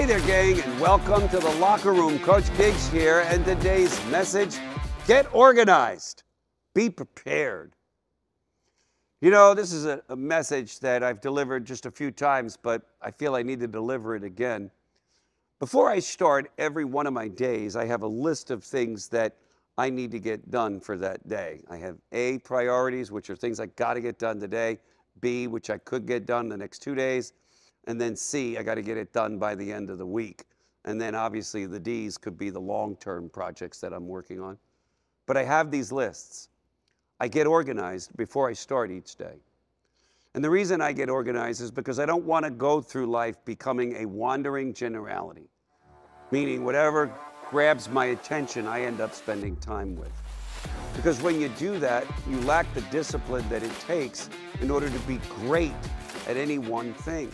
Hey there, gang, and welcome to the locker room. Coach Gigs here, and today's message get organized, be prepared. You know, this is a, a, message that I've delivered just a few times, but I feel I need to deliver it again. Before I start every one of my days, I have a list of things that I need to get done for that day. I have A, priorities, which are things I got to get done today, B, which I could get done the next two days, and then C, I got to get it done by the end of the week. And then obviously the D's could be the long term projects that I'm working on. But I have these lists. I get organized before I start each day. And the reason I get organized is because I don't want to go through life becoming a wandering generality, meaning whatever grabs my attention, I end up spending time with. Because when you do that, you lack the discipline that it takes in order to be great at any one thing.